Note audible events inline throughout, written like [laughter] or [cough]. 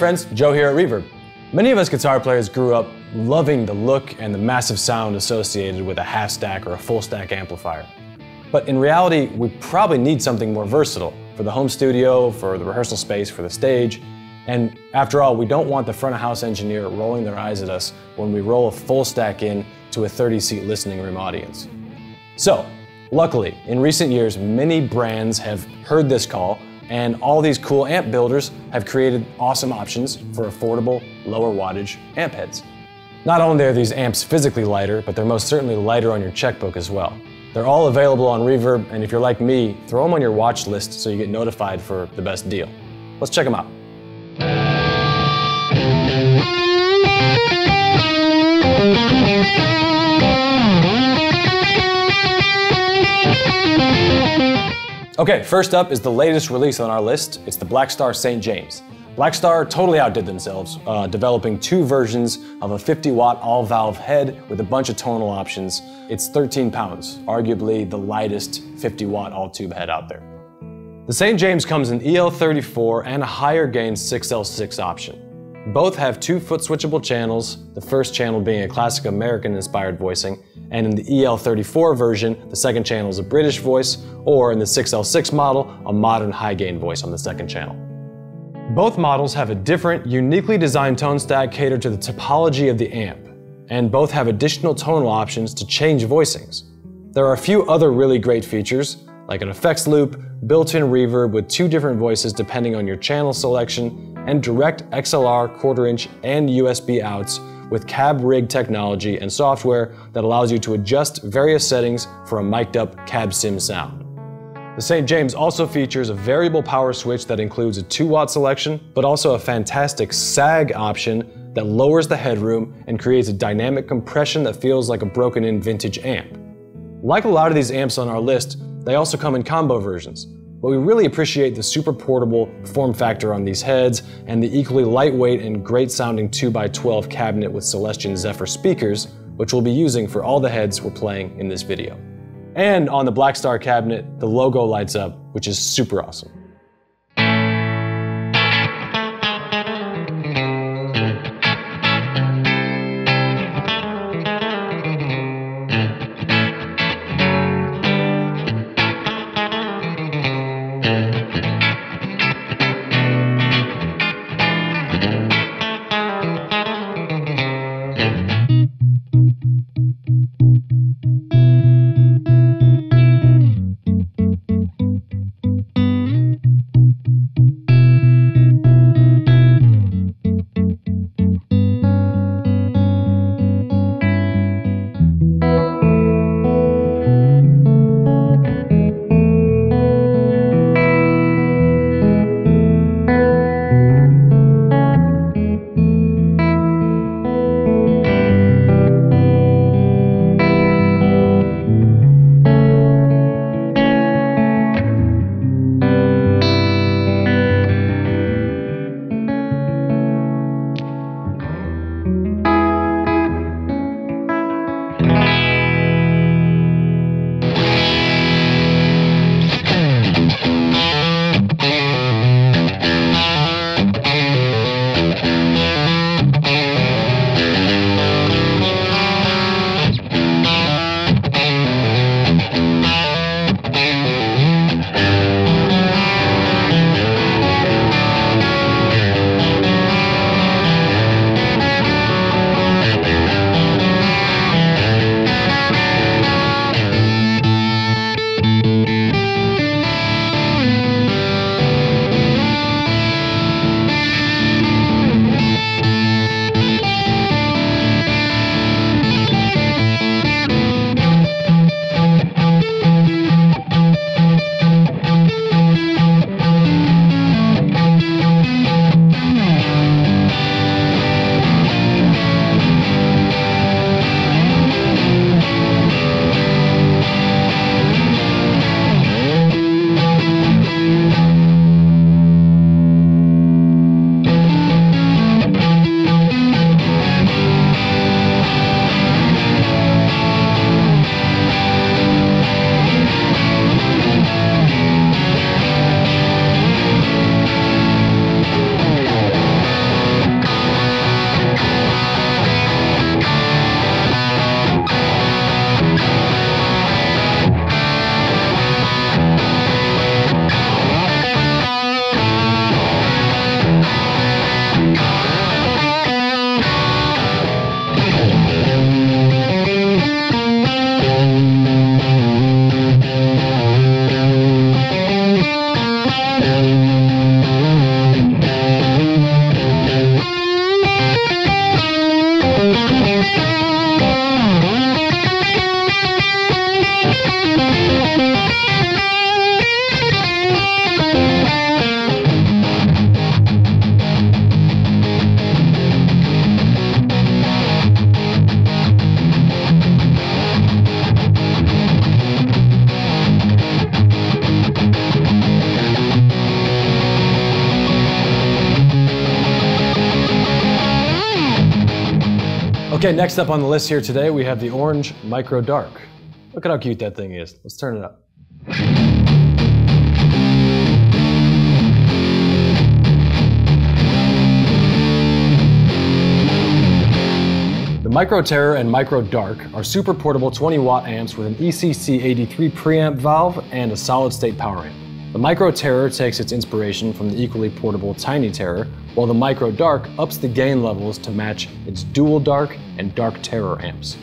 Friends, Joe here at Reverb. Many of us guitar players grew up loving the look and the massive sound associated with a half stack or a full stack amplifier. But in reality, we probably need something more versatile for the home studio, for the rehearsal space, for the stage. And after all, we don't want the front of house engineer rolling their eyes at us when we roll a full stack in to a 30 seat listening room audience. So, luckily, in recent years, many brands have heard this call and all these cool amp builders have created awesome options for affordable, lower wattage amp heads. Not only are these amps physically lighter, but they're most certainly lighter on your checkbook as well. They're all available on Reverb, and if you're like me, throw them on your watch list so you get notified for the best deal. Let's check them out. Okay, first up is the latest release on our list. It's the Blackstar St. James. Blackstar totally outdid themselves, uh, developing two versions of a 50 watt all valve head with a bunch of tonal options. It's 13 pounds, arguably the lightest 50 watt all tube head out there. The St. James comes in EL34 and a higher gain 6L6 option. Both have two foot switchable channels, the first channel being a classic American inspired voicing, and in the EL34 version, the second channel is a British voice, or in the 6L6 model, a modern high gain voice on the second channel. Both models have a different, uniquely designed tone stack catered to the topology of the amp, and both have additional tonal options to change voicings. There are a few other really great features, like an effects loop, built-in reverb with two different voices depending on your channel selection, and direct XLR quarter inch and USB outs with CabRig technology and software that allows you to adjust various settings for a mic'd up cab sim sound. The St. James also features a variable power switch that includes a 2 watt selection, but also a fantastic sag option that lowers the headroom and creates a dynamic compression that feels like a broken in vintage amp. Like a lot of these amps on our list, they also come in combo versions, but we really appreciate the super portable form factor on these heads and the equally lightweight and great sounding 2x12 cabinet with Celestion Zephyr speakers, which we'll be using for all the heads we're playing in this video. And on the Blackstar cabinet, the logo lights up, which is super awesome. Okay, next up on the list here today, we have the orange Micro Dark. Look at how cute that thing is. Let's turn it up. The Micro Terror and Micro Dark are super portable 20 watt amps with an ECC 83 preamp valve and a solid state power amp. The Micro Terror takes its inspiration from the equally portable Tiny Terror, while the Micro Dark ups the gain levels to match its Dual Dark and Dark Terror amps.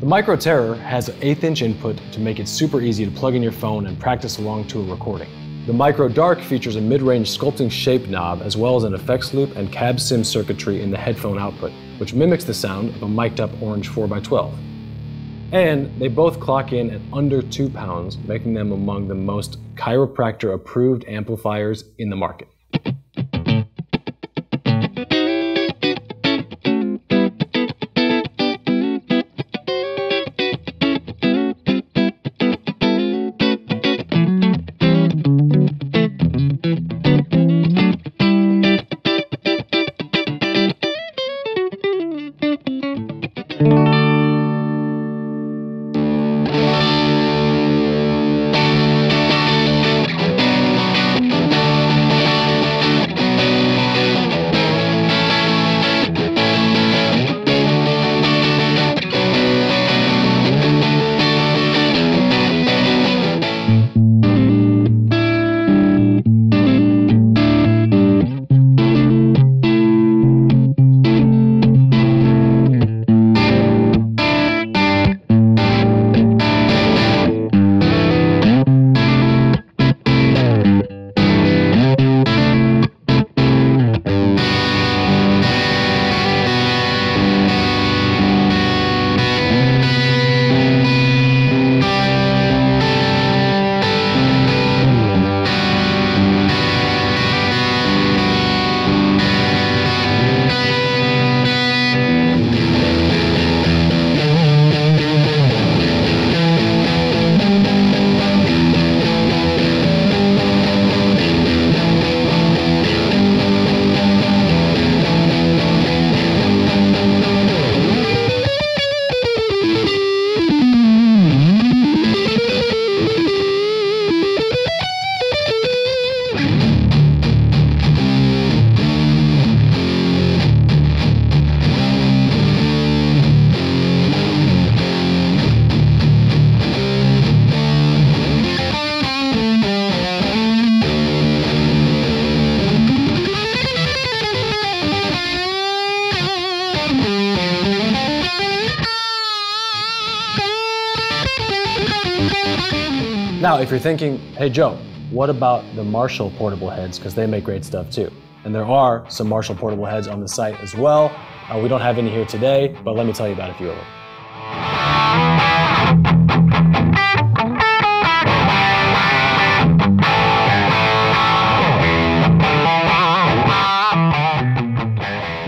The Micro Terror has an eighth inch input to make it super easy to plug in your phone and practice along to a recording. The Micro Dark features a mid-range sculpting shape knob as well as an effects loop and cab sim circuitry in the headphone output, which mimics the sound of a mic'd up orange 4x12. And they both clock in at under 2 pounds, making them among the most chiropractor approved amplifiers in the market. Now, if you're thinking, hey Joe, what about the Marshall portable heads? Because they make great stuff too. And there are some Marshall portable heads on the site as well. Uh, we don't have any here today, but let me tell you about a few of them.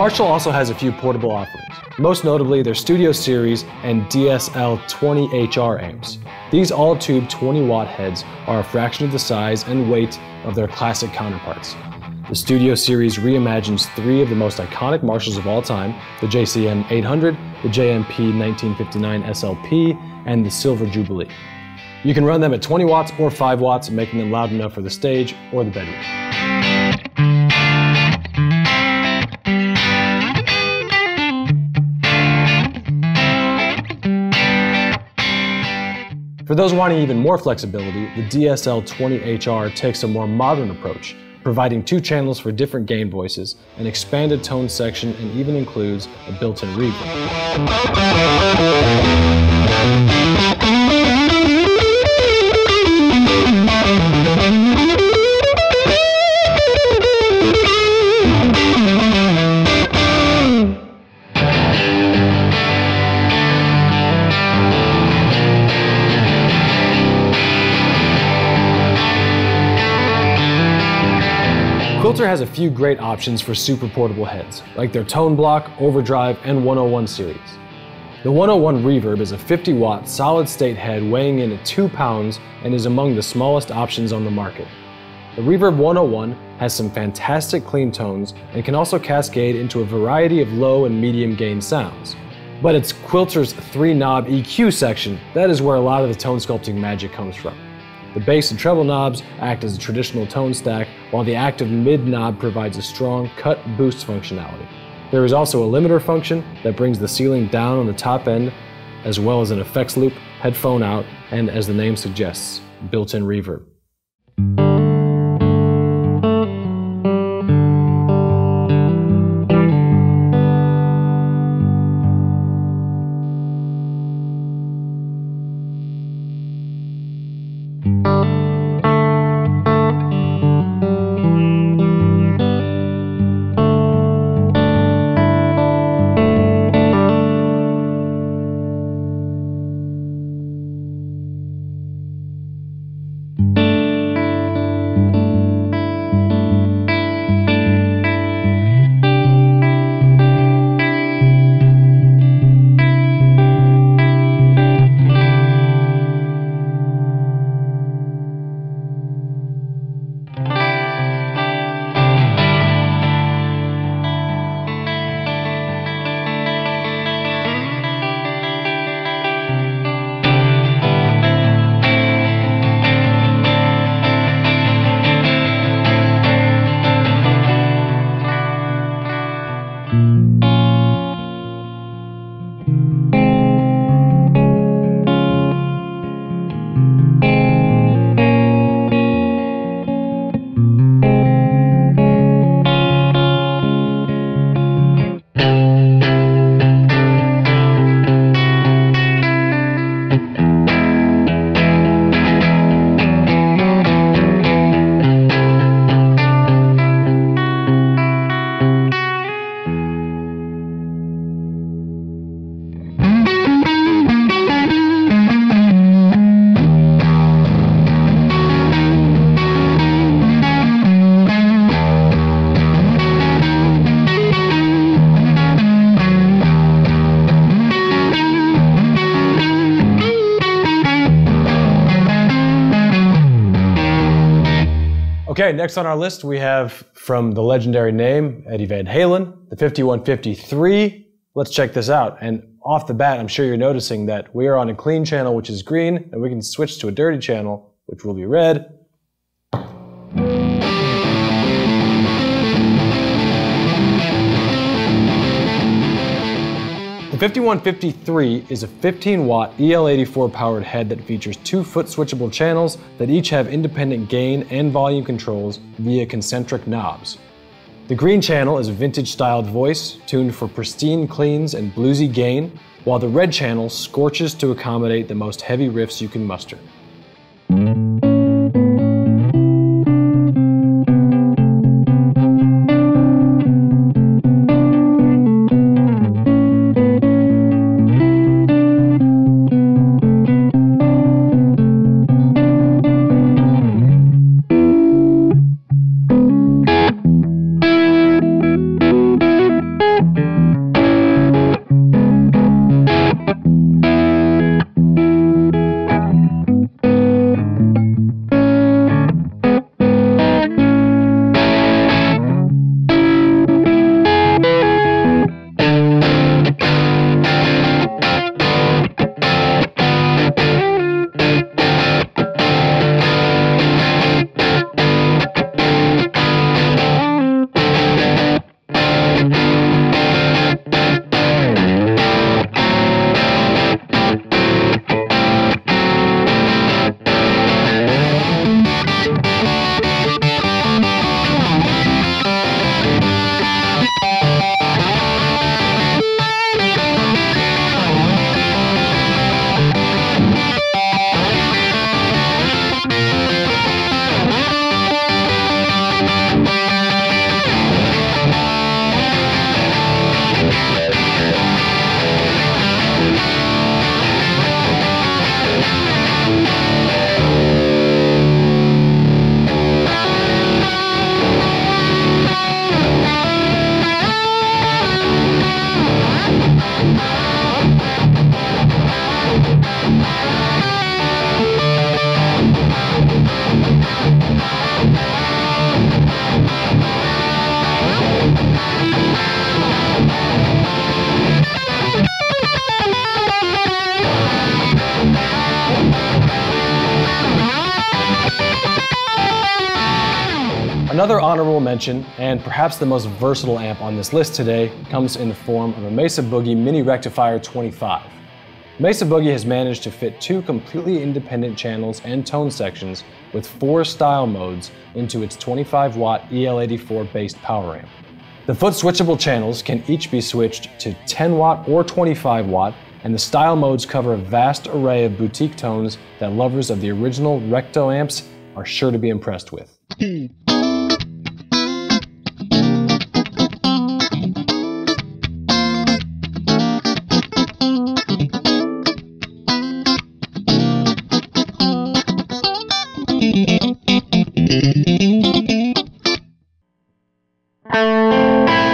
Marshall also has a few portable offerings, most notably their Studio Series and DSL 20HR amps. These all-tube 20 watt heads are a fraction of the size and weight of their classic counterparts. The Studio Series reimagines three of the most iconic Marshalls of all time, the JCM 800, the JMP 1959 SLP, and the Silver Jubilee. You can run them at 20 watts or 5 watts, making them loud enough for the stage or the bedroom. For those wanting even more flexibility, the DSL-20HR takes a more modern approach, providing two channels for different gain voices, an expanded tone section, and even includes a built-in reverb. Has a few great options for super portable heads, like their Tone Block, Overdrive, and 101 series. The 101 Reverb is a 50 watt solid state head weighing in at 2 pounds and is among the smallest options on the market. The Reverb 101 has some fantastic clean tones and can also cascade into a variety of low and medium gain sounds. but it's Quilter's three knob EQ section that is where a lot of the tone sculpting magic comes from. The bass and treble knobs act as a traditional tone stack, while the active mid knob provides a strong cut boost functionality. There is also a limiter function that brings the ceiling down on the top end, as well as an effects loop, headphone out, and as the name suggests, built-in reverb. Okay, next on our list we have from the legendary name Eddie Van Halen, the 5150 III. Let's check this out. And off the bat, I'm sure you're noticing that we are on a clean channel, which is green, and we can switch to a dirty channel, which will be red. 5150 III is a 15 watt EL84 powered head that features two foot switchable channels that each have independent gain and volume controls via concentric knobs. The green channel is a vintage styled voice tuned for pristine cleans and bluesy gain, while the red channel scorches to accommodate the most heavy riffs you can muster. Another honorable mention, and perhaps the most versatile amp on this list today, comes in the form of a Mesa Boogie Mini Rectifier 25. Mesa Boogie has managed to fit two completely independent channels and tone sections with four style modes into its 25 watt EL84 based power amp. The foot switchable channels can each be switched to 10 watt or 25 watt, and the style modes cover a vast array of boutique tones that lovers of the original Recto amps are sure to be impressed with. [clears throat] those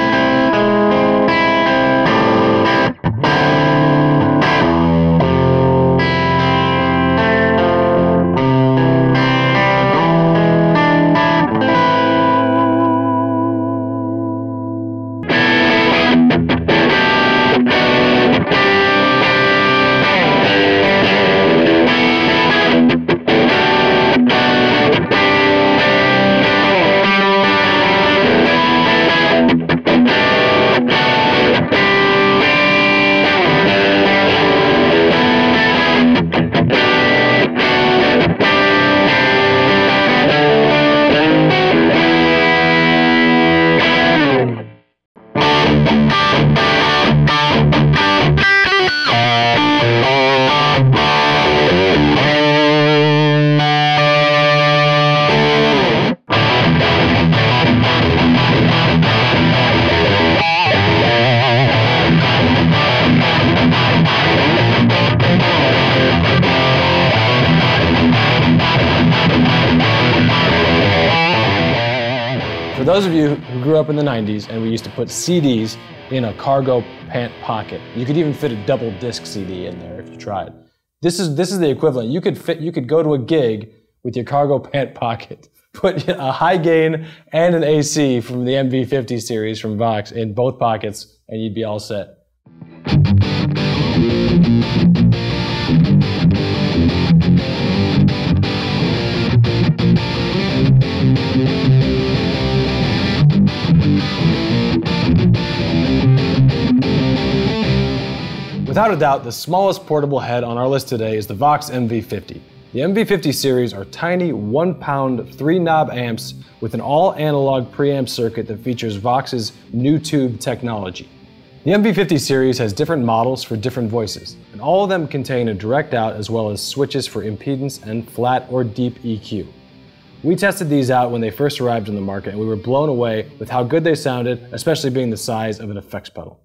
grew up in the 90s and we used to put CDs in a cargo pant pocket, you could even fit a double disc CD in there if you tried. This is, this is the equivalent. You could fit, you could go to a gig with your cargo [laughs] pant pocket, put a high gain and an AC from the MV50 series from Vox in both pockets, and you'd be all set. Without a doubt, the smallest portable head on our list today is the Vox MV50. The MV50 series are tiny one pound, three knob amps with an all analog preamp circuit that features Vox's new tube technology. The MV50 series has different models for different voices, and all of them contain a direct out as well as switches for impedance and flat or deep EQ. We tested these out when they first arrived in the market and we were blown away with how good they sounded, especially being the size of an effects pedal.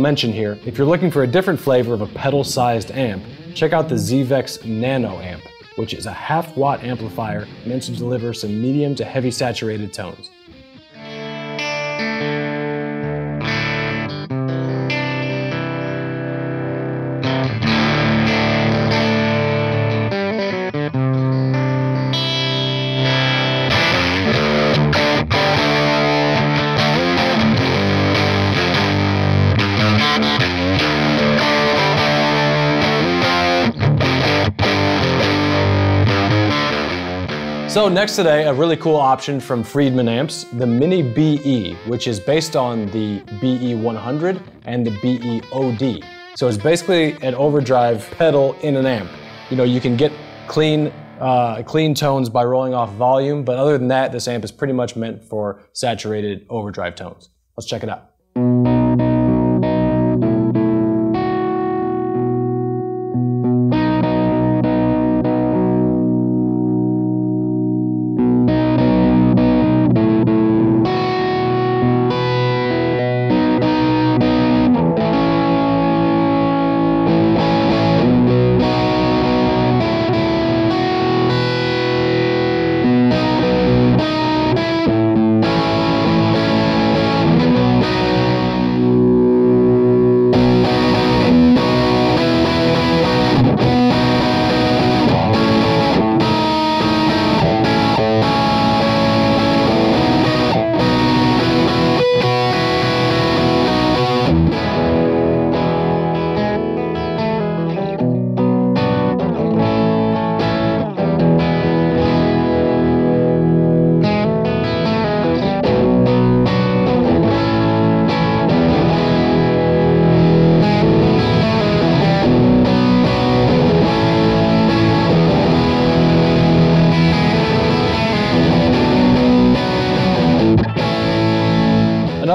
Mention here, if you're looking for a different flavor of a pedal-sized amp, check out the Zvex Nano amp, which is a half watt amplifier meant to deliver some medium to heavy saturated tones. Next today, a really cool option from Friedman Amps, the Mini BE, which is based on the BE100 and the BE-OD. So it's basically an overdrive pedal in an amp. You know, you can get clean, uh, clean tones by rolling off volume, but other than that, this amp is pretty much meant for saturated overdrive tones. Let's check it out.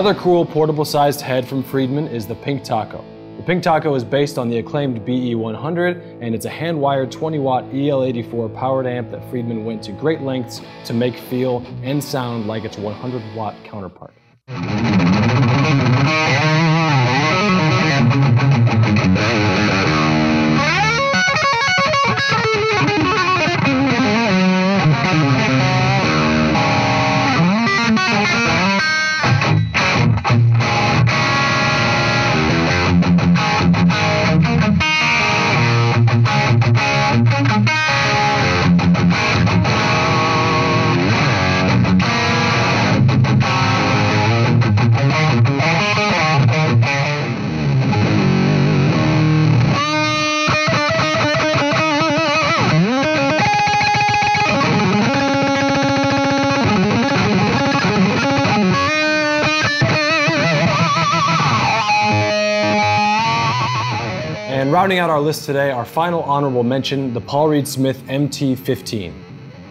Another cool portable sized head from Friedman is the Pink Taco. The Pink Taco is based on the acclaimed BE100 and it's a hand-wired 20 watt EL84 powered amp that Friedman went to great lengths to make feel and sound like its 100 watt counterpart. Rounding out our list today, our final honorable mention, the Paul Reed Smith MT15.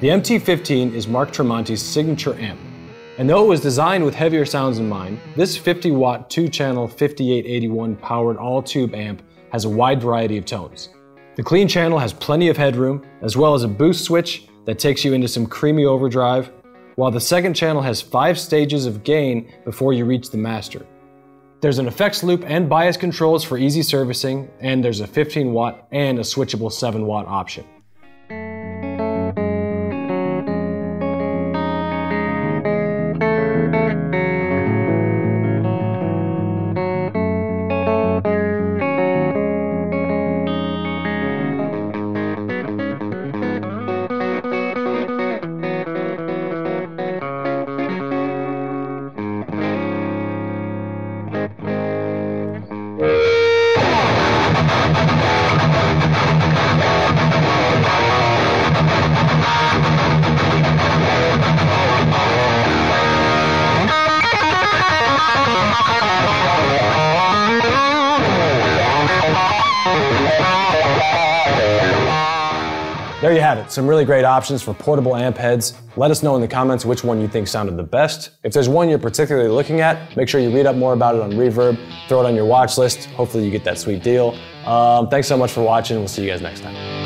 The MT15 is Mark Tremonti's signature amp. And though it was designed with heavier sounds in mind, this 50 watt 2 channel 5881 powered all tube amp has a wide variety of tones. The clean channel has plenty of headroom, as well as a boost switch that takes you into some creamy overdrive, while the second channel has five stages of gain before you reach the master. There's an effects loop and bias controls for easy servicing, and there's a 15 watt and a switchable 7 watt option. There you have it, some really great options for portable amp heads. Let us know in the comments which one you think sounded the best. If there's one you're particularly looking at, make sure you read up more about it on Reverb, throw it on your watch list. Hopefully you get that sweet deal. Um, thanks so much for watching. We'll see you guys next time.